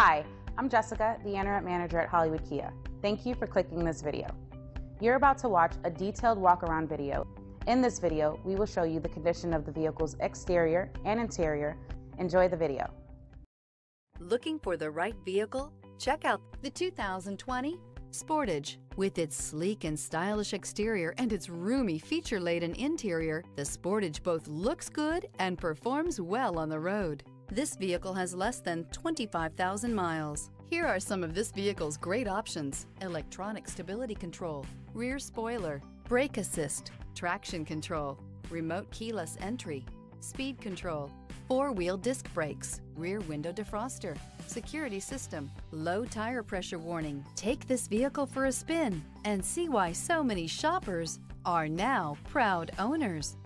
Hi, I'm Jessica, the Internet Manager at Hollywood Kia. Thank you for clicking this video. You're about to watch a detailed walk-around video. In this video, we will show you the condition of the vehicle's exterior and interior. Enjoy the video. Looking for the right vehicle? Check out the 2020 Sportage. With its sleek and stylish exterior and its roomy feature-laden interior, the Sportage both looks good and performs well on the road. This vehicle has less than 25,000 miles. Here are some of this vehicle's great options. Electronic stability control, rear spoiler, brake assist, traction control, remote keyless entry, speed control, four-wheel disc brakes, rear window defroster, security system, low tire pressure warning. Take this vehicle for a spin and see why so many shoppers are now proud owners.